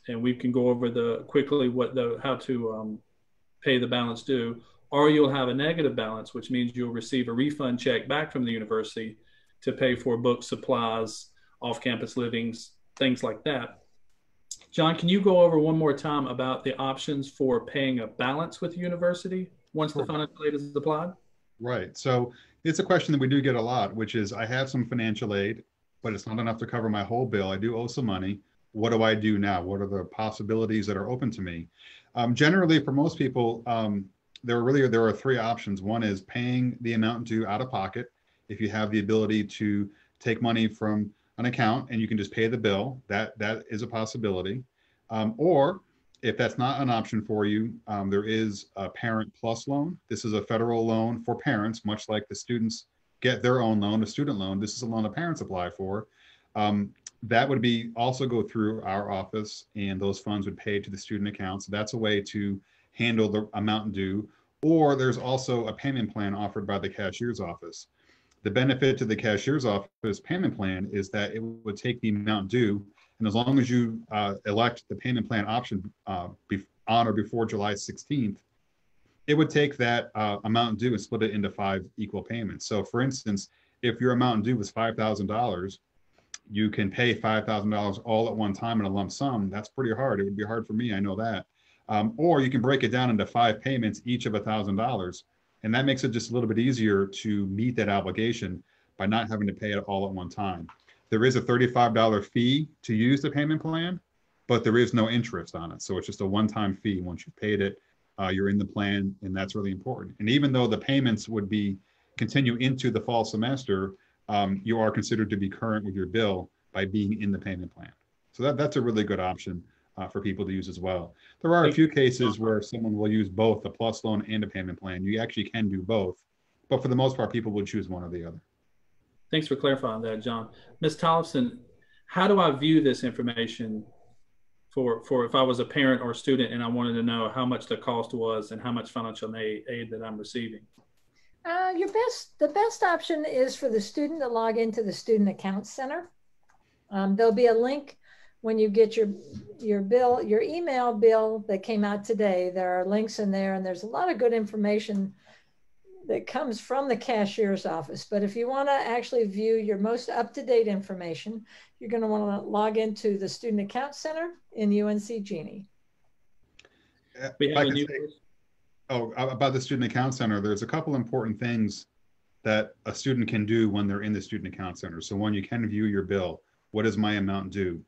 and we can go over the quickly what the how to um, pay the balance due, or you'll have a negative balance, which means you'll receive a refund check back from the university to pay for books, supplies, off campus livings, things like that. John, can you go over one more time about the options for paying a balance with the university once the financial aid is applied?
Right. So it's a question that we do get a lot, which is I have some financial aid, but it's not enough to cover my whole bill. I do owe some money. What do I do now? What are the possibilities that are open to me? Um, generally, for most people, um, there are really there are three options. One is paying the amount due out of pocket, if you have the ability to take money from an account and you can just pay the bill, that that is a possibility. Um, or if that's not an option for you, um, there is a Parent Plus loan. This is a federal loan for parents, much like the students get their own loan, a student loan. This is a loan that parents apply for. Um, that would be also go through our office, and those funds would pay to the student account. So that's a way to handle the amount due. Or there's also a payment plan offered by the cashier's office. The benefit to the cashier's office payment plan is that it would take the amount due, and as long as you uh, elect the payment plan option uh, on or before July 16th, it would take that uh, amount due and split it into five equal payments. So, for instance, if your amount due was $5,000, you can pay $5,000 all at one time in a lump sum. That's pretty hard. It would be hard for me. I know that. Um, or you can break it down into five payments, each of a $1,000 and that makes it just a little bit easier to meet that obligation by not having to pay it all at one time. There is a $35 fee to use the payment plan, but there is no interest on it. So it's just a one time fee. Once you've paid it, uh, you're in the plan, and that's really important. And even though the payments would be continue into the fall semester, um, you are considered to be current with your bill by being in the payment plan. So that, that's a really good option uh, for people to use as well. There are a few cases where someone will use both a plus loan and a payment plan. You actually can do both, but for the most part, people will choose one or the other.
Thanks for clarifying that, John. Ms. Tollefson, how do I view this information for, for if I was a parent or a student and I wanted to know how much the cost was and how much financial aid, aid that I'm receiving?
Uh, your best, the best option is for the student to log into the Student Account Center. Um, there'll be a link when you get your your bill, your email bill that came out today, there are links in there, and there's a lot of good information that comes from the cashier's office. But if you want to actually view your most up-to-date information, you're going to want to log into the Student Account Center in UNC Genie.
We have a new say, oh, about the Student Account Center, there's a couple important things that a student can do when they're in the Student Account Center. So one, you can view your bill. What is my amount due?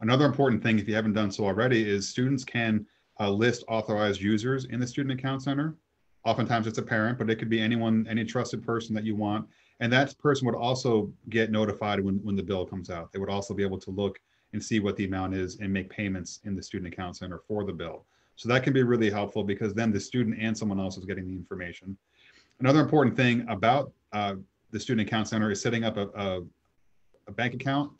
Another important thing, if you haven't done so already, is students can uh, list authorized users in the Student Account Center. Oftentimes it's a parent, but it could be anyone, any trusted person that you want. And that person would also get notified when, when the bill comes out. They would also be able to look and see what the amount is and make payments in the student account center for the bill. So that can be really helpful because then the student and someone else is getting the information. Another important thing about uh, the student account center is setting up a, a, a bank account,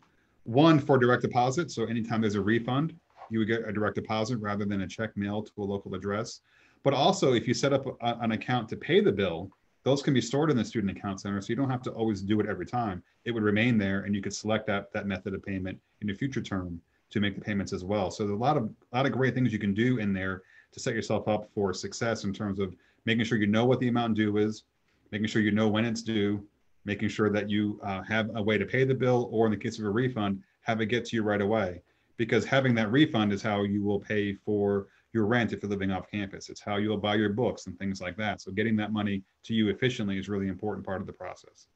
one for direct deposit. So anytime there's a refund, you would get a direct deposit rather than a check mailed to a local address. But also, if you set up a, an account to pay the bill, those can be stored in the student account center. So you don't have to always do it every time. It would remain there and you could select that, that method of payment in a future term to make the payments as well. So there's a lot of, a lot of great things you can do in there to set yourself up for success in terms of making sure you know what the amount due is, making sure you know when it's due, making sure that you uh, have a way to pay the bill, or in the case of a refund, have it get to you right away. Because having that refund is how you will pay for your rent if you're living off campus. It's how you'll buy your books and things like that. So getting that money to you efficiently is really important part of the process.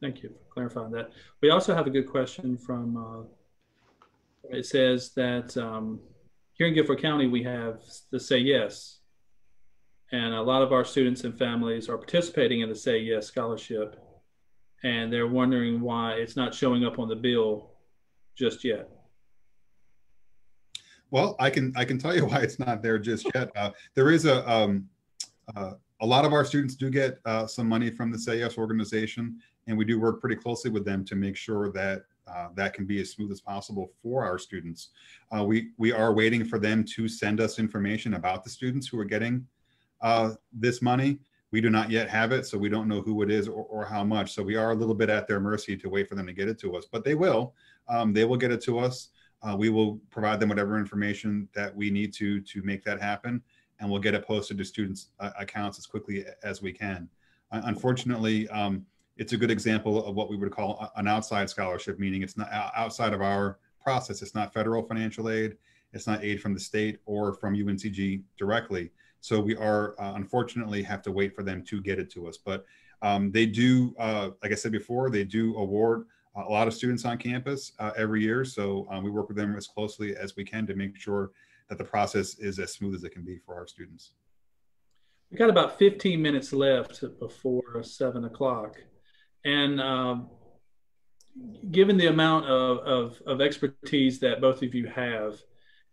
Thank you for clarifying that. We also have a good question from, uh, it says that um, here in Guilford County, we have the Say Yes. And a lot of our students and families are participating in the Say Yes scholarship. And they're wondering why it's not showing up on the bill just yet.
Well, I can I can tell you <laughs> why it's not there just yet. Uh, there is a um, uh, a lot of our students do get uh, some money from the Say Yes organization, and we do work pretty closely with them to make sure that uh, that can be as smooth as possible for our students. Uh, we we are waiting for them to send us information about the students who are getting uh, this money. We do not yet have it, so we don't know who it is or, or, how much. So we are a little bit at their mercy to wait for them to get it to us, but they will. Um, they will get it to us. Uh, we will provide them whatever information that we need to to make that happen, and we'll get it posted to students' uh, accounts as quickly as we can. Unfortunately, um, it's a good example of what we would call an outside scholarship, meaning it's not outside of our process. It's not federal financial aid. It's not aid from the state or from UNCG directly. So we are uh, unfortunately have to wait for them to get it to us. But um, they do, uh, like I said before, they do award a lot of students on campus uh, every year. So um, we work with them as closely as we can to make sure that the process is as smooth as it can be for our students.
We've got about 15 minutes left before seven o'clock. And um, given the amount of, of, of, expertise that both of you have,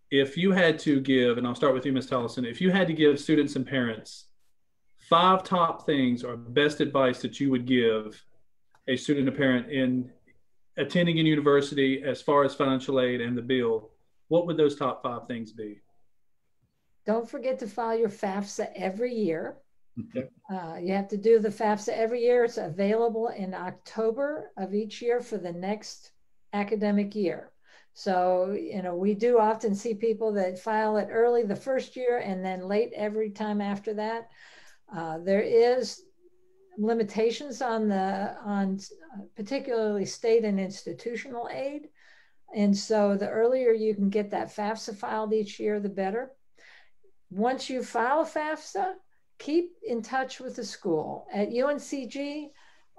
if you had to give, and I'll start with you, Ms. Tollefson, if you had to give students and parents five top things or best advice that you would give a student or parent in attending a university as far as financial aid and the bill, what would those top five things be?
Don't forget to file your FAFSA every year. Uh, you have to do the FAFSA every year. It's available in October of each year for the next academic year. So, you know, we do often see people that file it early the first year and then late every time after that. Uh, there is limitations on the on particularly state and institutional aid. And so the earlier you can get that FAFSA filed each year, the better. Once you file FAFSA, keep in touch with the school. At UNCG,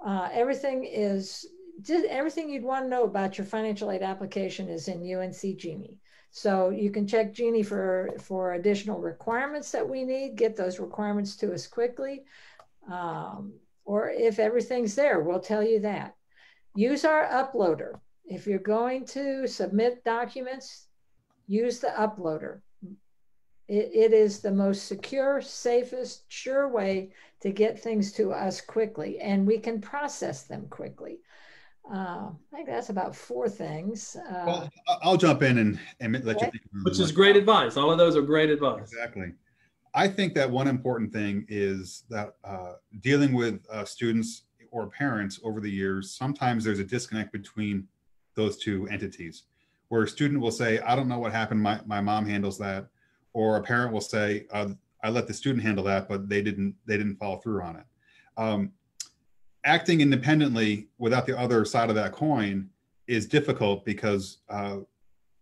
uh, everything is everything you'd want to know about your financial aid application is in UNC Genie. So you can check Genie for, for additional requirements that we need, get those requirements to us quickly. Um, or if everything's there, we'll tell you that. Use our uploader. If you're going to submit documents, use the uploader. It, it is the most secure, safest, sure way to get things to us quickly, and we can process them quickly. Uh, I think that's about four things. Uh,
well, I'll jump in and, and let okay. you think.
Which is great advice. All of those are great advice.
Exactly. I think that one important thing is that uh, dealing with uh, students or parents over the years, sometimes there's a disconnect between those two entities where a student will say, I don't know what happened. My, my mom handles that. Or a parent will say, uh, I let the student handle that, but they didn't, they didn't follow through on it. Um, acting independently without the other side of that coin is difficult because uh,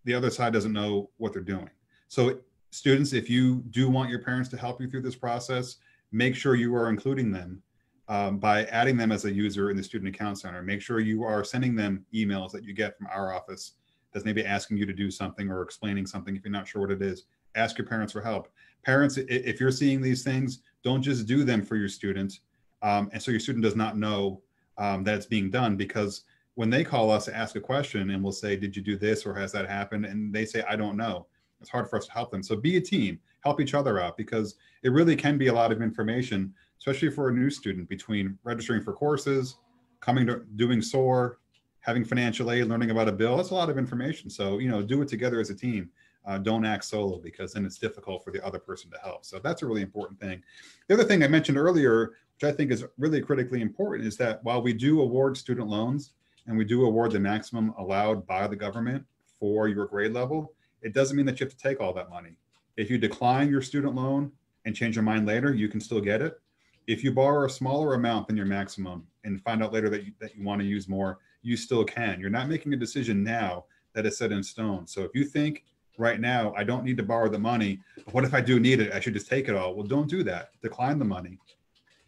the other side doesn't know what they're doing. So students, if you do want your parents to help you through this process, make sure you are including them um, by adding them as a user in the student account center. Make sure you are sending them emails that you get from our office that's maybe asking you to do something or explaining something if you're not sure what it is. Ask your parents for help. Parents, if you're seeing these things, don't just do them for your student. Um, and so your student does not know um, that it's being done because when they call us to ask a question and we'll say, Did you do this or has that happened? And they say, I don't know. It's hard for us to help them. So be a team, help each other out because it really can be a lot of information, especially for a new student between registering for courses, coming to doing SOAR, having financial aid, learning about a bill. That's a lot of information. So, you know, do it together as a team. Uh, don't act solo because then it's difficult for the other person to help. So that's a really important thing. The other thing I mentioned earlier, which I think is really critically important, is that while we do award student loans and we do award the maximum allowed by the government for your grade level, it doesn't mean that you have to take all that money. If you decline your student loan and change your mind later, you can still get it. If you borrow a smaller amount than your maximum and find out later that you, that you want to use more, you still can. You're not making a decision now that is set in stone. So if you think right now, I don't need to borrow the money. What if I do need it? I should just take it all. Well, don't do that. Decline the money.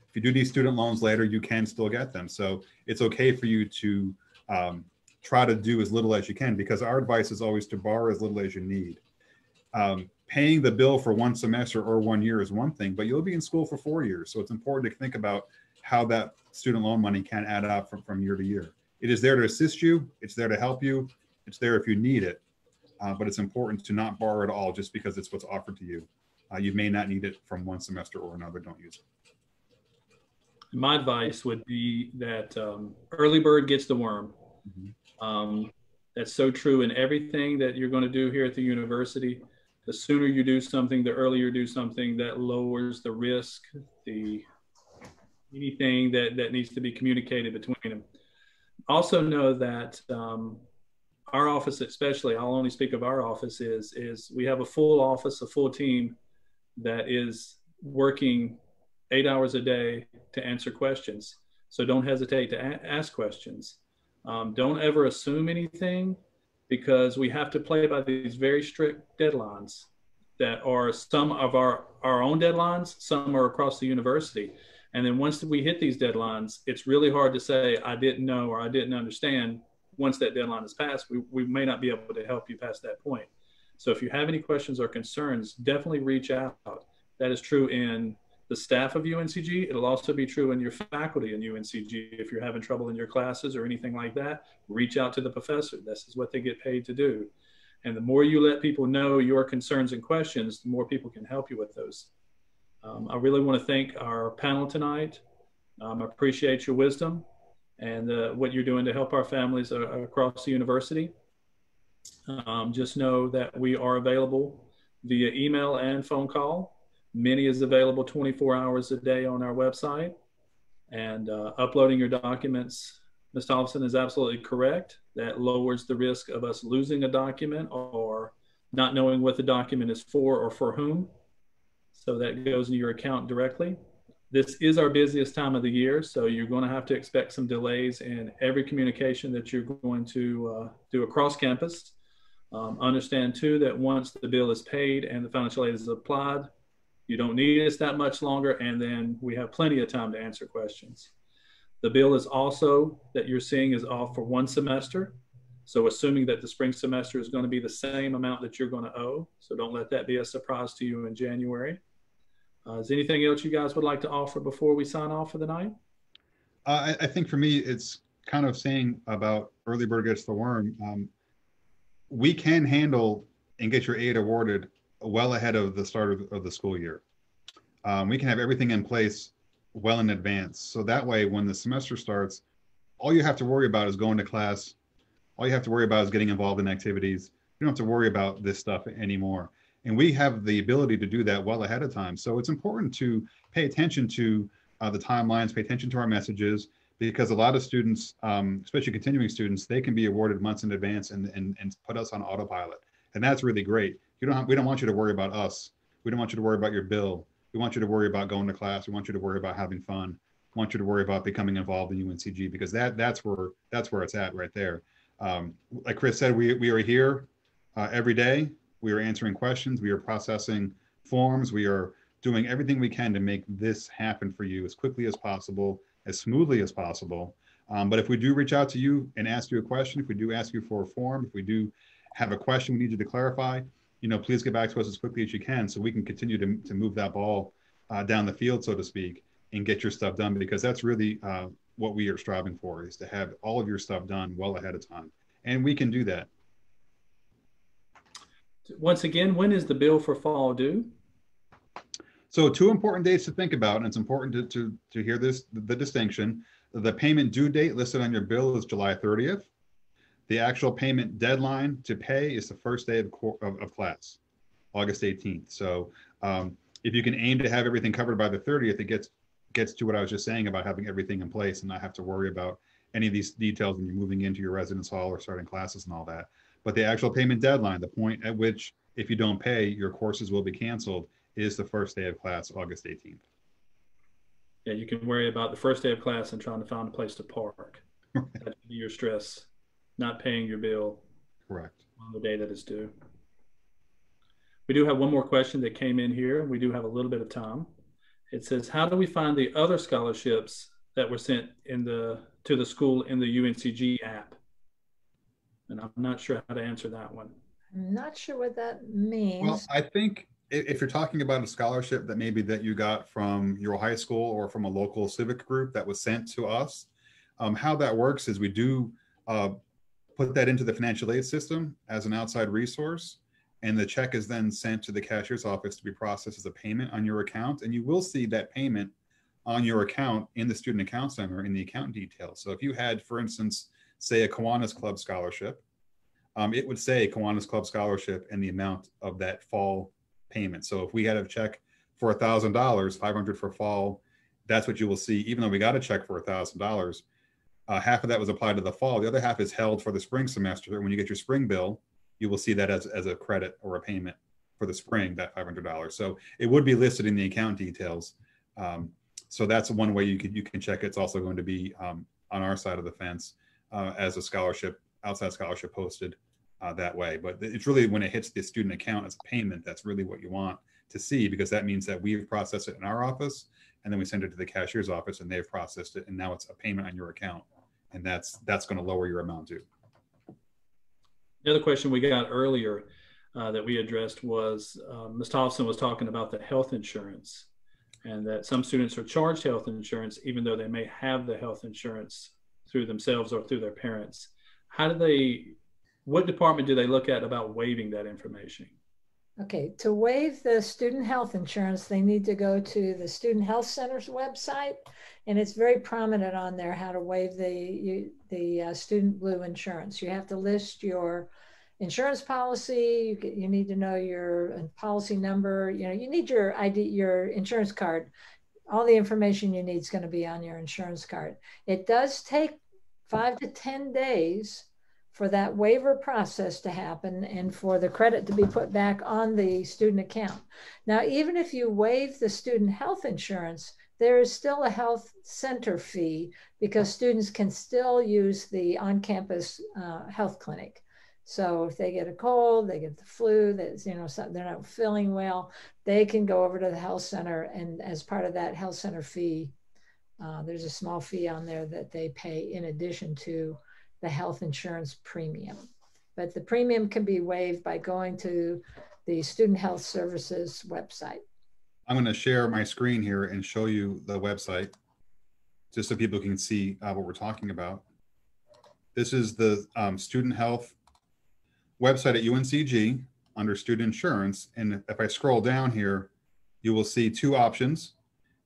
If you do need student loans later, you can still get them. So it's okay for you to um, try to do as little as you can because our advice is always to borrow as little as you need. Um, paying the bill for one semester or one year is one thing, but you'll be in school for four years. So it's important to think about how that student loan money can add up from, from year to year. It is there to assist you. It's there to help you. It's there if you need it uh, but it's important to not borrow it all just because it's what's offered to you. Uh, you may not need it from one semester or another. Don't use it.
My advice would be that um, early bird gets the worm. Mm-hmm. Um, that's so true in everything that you're going to do here at the university. The sooner you do something, the earlier you do something, that lowers the risk, the anything that, that needs to be communicated between them. Also know that um, our office especially i'll only speak of our office is is we have a full office a full team that is working eight hours a day to answer questions. So don't hesitate to ask questions. Um, don't ever assume anything because we have to play by these very strict deadlines that are some of our our own deadlines some are across the university. And then once we hit these deadlines it's really hard to say i didn't know or i didn't understand once that deadline is passed, we, we may not be able to help you past that point. So if you have any questions or concerns, definitely reach out. That is true in the staff of UNCG. It'll also be true in your faculty in UNCG. If you're having trouble in your classes or anything like that, reach out to the professor. This is what they get paid to do. And the more you let people know your concerns and questions, the more people can help you with those. Um, I really want to thank our panel tonight. Um, I appreciate your wisdom and uh, what you're doing to help our families uh, across the university. Um, just know that we are available via email and phone call. Minnie is available 24 hours a day on our website. And uh, uploading your documents, Ms. Thompson is absolutely correct. That lowers the risk of us losing a document or not knowing what the document is for or for whom. So that goes into your account directly. This is our busiest time of the year, so you're going to have to expect some delays in every communication that you're going to uh, do across campus. Um, understand too that once the bill is paid and the financial aid is applied, you don't need us that much longer, and then we have plenty of time to answer questions. The bill is also that you're seeing is off for one semester. So assuming that the spring semester is going to be the same amount that you're going to owe. So don't let that be a surprise to you in January. Uh, is anything else you guys would like to offer before we sign off for the night?
Uh, I, I, think for me, it's kind of saying about early bird gets the worm. Um, we can handle and get your aid awarded well ahead of the start of, of the school year. Um, we can have everything in place well in advance. So that way, when the semester starts, all you have to worry about is going to class. All you have to worry about is getting involved in activities. You don't have to worry about this stuff anymore. And we have the ability to do that well ahead of time. So it's important to pay attention to uh, the timelines, pay attention to our messages, because a lot of students, um, especially continuing students, they can be awarded months in advance and, and, and put us on autopilot. And that's really great. You don't have, we don't want you to worry about us. We don't want you to worry about your bill. We want you to worry about going to class. We want you to worry about having fun. We want you to worry about becoming involved in UNCG because that that's where that's where it's at right there. Um, like Chris said, we, we are here uh, every day we are answering questions. We are processing forms. We are doing everything we can to make this happen for you as quickly as possible, as smoothly as possible. Um, but if we do reach out to you and ask you a question, if we do ask you for a form, if we do have a question we need you to clarify, you know, please get back to us as quickly as you can so we can continue to, to move that ball uh, down the field, so to speak, and get your stuff done because that's really uh, what we are striving for is to have all of your stuff done well ahead of time. And we can do that.
Once again, when is the bill for fall due?
So two important dates to think about, and it's important to, to, to hear this, the distinction. The payment due date listed on your bill is July 30th. The actual payment deadline to pay is the first day of, of, of class, August 18th. So um, if you can aim to have everything covered by the 30th, it gets gets to what I was just saying about having everything in place and not have to worry about any of these details when you're moving into your residence hall or starting classes and all that. But the actual payment deadline, the point at which if you don't pay, your courses will be canceled, is the first day of class, August 18th.
Yeah, you can worry about the first day of class and trying to find a place to park. That's your stress, not paying your bill.
Correct.
On the day that it's due. We do have one more question that came in here. We do have a little bit of time. It says, how do we find the other scholarships that were sent in the to the school in the UNCG app? And I'm not sure how to answer that one.
I'm not sure what that means.
Well, I think if you're talking about a scholarship that maybe that you got from your high school or from a local civic group that was sent to us, um, how that works is we do uh, put that into the financial aid system as an outside resource and the check is then sent to the cashier's office to be processed as a payment on your account. And you will see that payment on your account in the student account center in the account details. So if you had, for instance, say a Kiwanis Club scholarship, um, it would say Kiwanis Club scholarship and the amount of that fall payment. So if we had a check for a thousand dollars, 500 for fall, that's what you will see. Even though we got a check for a thousand dollars, uh, half of that was applied to the fall. The other half is held for the spring semester. When you get your spring bill, you will see that as, as a credit or a payment for the spring, that $500. So it would be listed in the account details. Um, so that's one way you can, you can check. It's also going to be um, on our side of the fence uh, as a scholarship, outside scholarship posted uh, that way. But it's really when it hits the student account as a payment, that's really what you want to see because that means that we've processed it in our office and then we send it to the cashier's office and they've processed it and now it's a payment on your account and that's that's going to lower your amount due.
The other question we got earlier uh, that we addressed was uh, Ms. Thompson was talking about the health insurance and that some students are charged health insurance even though they may have the health insurance through themselves or through their parents. How do they, what department do they look at about waiving that information?
Okay, to waive the student health insurance, they need to go to the Student Health Center's website, and it's very prominent on there how to waive the you, the uh, student blue insurance. You have to list your insurance policy. You, you need to know your uh, policy number. You know, you need your ID, your insurance card. All the information you need is going to be on your insurance card. It does take five to ten days for that waiver process to happen and for the credit to be put back on the student account. Now, even if you waive the student health insurance, there is still a health center fee because students can still use the on-campus uh, health clinic. So if they get a cold, they get the flu, that you know they're not feeling well, they can go over to the health center, and as part of that health center fee, uh, there's a small fee on there that they pay in addition to the health insurance premium. But the premium can be waived by going to the Student Health Services website.
I'm going to share my screen here and show you the website just so people can see uh, what we're talking about. This is the um, student health website at UNCG under student insurance. And if I scroll down here, you will see two options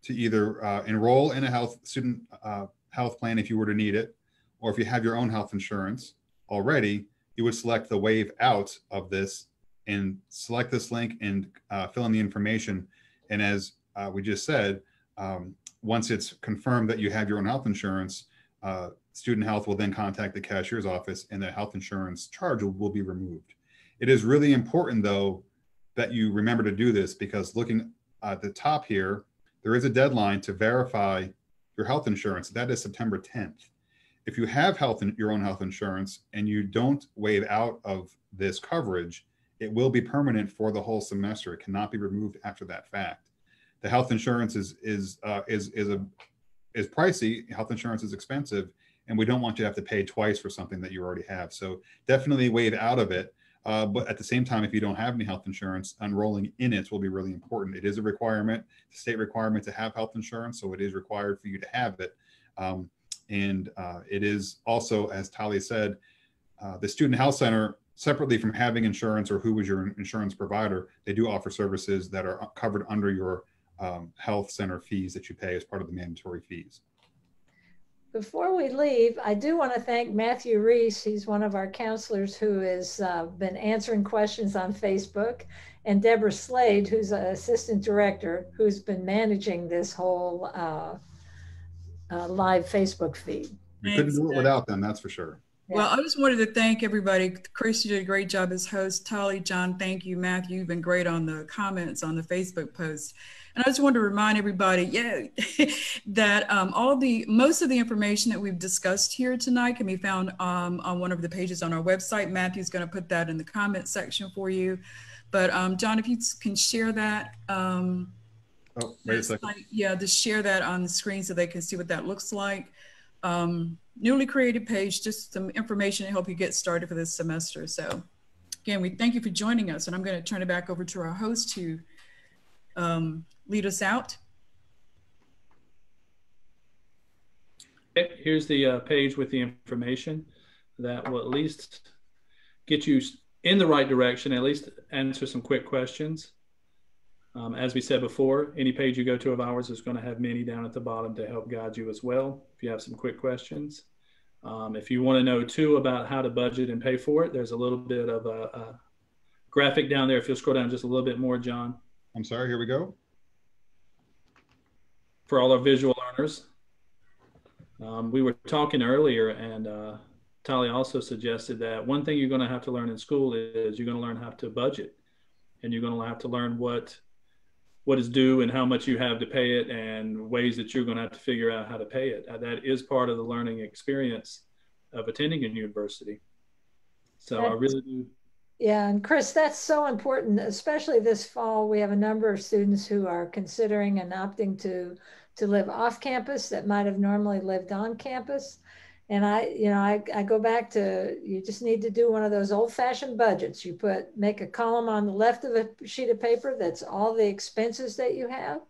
to either uh, enroll in a health student uh, health plan if you were to need it, or if you have your own health insurance already, you would select the waive out of this and select this link and uh, fill in the information. And as uh, we just said, um, once it's confirmed that you have your own health insurance, uh, student health will then contact the cashier's office and the health insurance charge will, will be removed. It is really important though that you remember to do this because looking at the top here, there is a deadline to verify your health insurance. That is September 10th if you have health in, your own health insurance and you don't waive out of this coverage, it will be permanent for the whole semester. It cannot be removed after that fact. The health insurance is is uh, is is a is pricey. Health insurance is expensive, and we don't want you to have to pay twice for something that you already have. So definitely waive out of it. Uh, but at the same time, if you don't have any health insurance, enrolling in it will be really important. It is a requirement, state requirement to have health insurance, so it is required for you to have it. Um, And uh, it is also, as Talia said, uh, the Student Health Center, separately from having insurance or who was your insurance provider, they do offer services that are covered under your um, health center fees that you pay as part of the mandatory fees.
Before we leave, I do want to thank Matthew Reese. He's one of our counselors who has uh, been answering questions on Facebook, and Deborah Slade, who's an assistant director, who's been managing this whole uh, uh, live Facebook feed.
We couldn't do it without them, that's for sure.
Well, I just wanted to thank everybody. Chris, you did a great job as host. Tolly, John, thank you. Matthew, you've been great on the comments on the Facebook post. And I just wanted to remind everybody, yeah, <laughs> that um, all the most of the information that we've discussed here tonight can be found um, on one of the pages on our website. Matthew's going to put that in the comment section for you. But um, John, if you can share that. Um,
oh, wait a second.
Like, yeah, just share that on the screen so they can see what that looks like. Um, newly created page, just some information to help you get started for this semester. So again, we thank you for joining us and I'm gonna turn it back over to our host to um, lead us out.
Here's the uh, page with the information that will at least get you in the right direction, at least answer some quick questions. Um, as we said before, any page you go to of ours is going to have Minnie down at the bottom to help guide you as well if you have some quick questions. Um, if you want to know too about how to budget and pay for it, there's a little bit of a, a graphic down there. If you'll scroll down just a little bit more, John.
I'm sorry, here we go.
For all our visual learners, um, we were talking earlier, and uh, Tali also suggested that one thing you're going to have to learn in school is you're going to learn how to budget, and you're going to have to learn what what is due and how much you have to pay it and ways that you're going to have to figure out how to pay it. Uh, that is part of the learning experience of attending a university. So that's, I really do.
Yeah, and Chris, that's so important, especially this fall. We have a number of students who are considering and opting to to live off campus that might have normally lived on campus. And I, you know, I, I go back to you just need to do one of those old fashioned budgets. You put make a column on the left of a sheet of paper that's all the expenses that you have,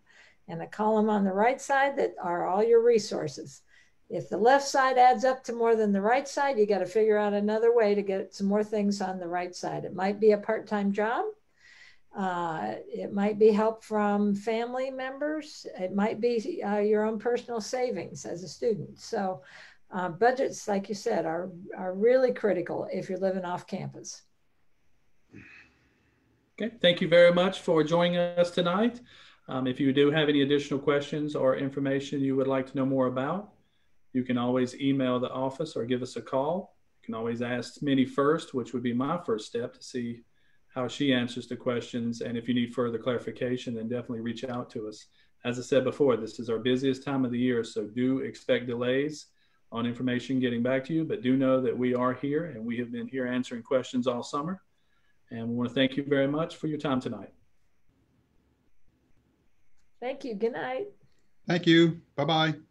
and a column on the right side that are all your resources. If the left side adds up to more than the right side, you got to figure out another way to get some more things on the right side. It might be a part time job. Uh, it might be help from family members. It might be uh, your own personal savings as a student. So uh, budgets, like you said, are, are really critical if you're living off campus.
Okay, thank you very much for joining us tonight. Um, if you do have any additional questions or information you would like to know more about, you can always email the office or give us a call. You can always ask Minnie first, which would be my first step to see how she answers the questions. And if you need further clarification, then definitely reach out to us. As I said before, this is our busiest time of the year, so do expect delays on information getting back to you, but do know that we are here and we have been here answering questions all summer. And we want to thank you very much for your time tonight.
Thank you. Good night.
Thank you. Bye bye.